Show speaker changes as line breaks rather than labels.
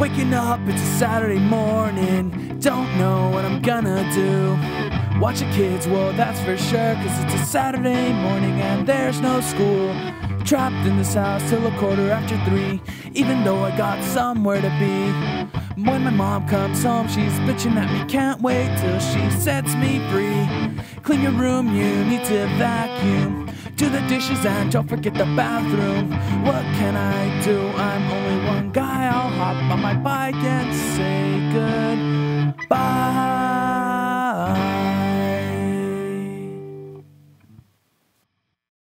Waking up, it's a Saturday morning. Don't know what I'm gonna do. Watch the kids, well, that's for sure. Cause it's a Saturday morning and there's no school. Trapped in this house till a quarter after three. Even though I got somewhere to be. When my mom comes home, she's bitching at me. Can't wait till she sets me free. Clean your room, you need to vacuum. Do the dishes and don't forget the bathroom. What can I do? Hop on my bike and say goodbye.